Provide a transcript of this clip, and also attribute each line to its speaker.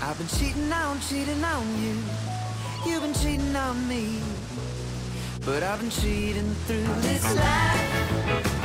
Speaker 1: I've been cheating on, cheating on you. You've been cheating on me. But I've been cheating through this life.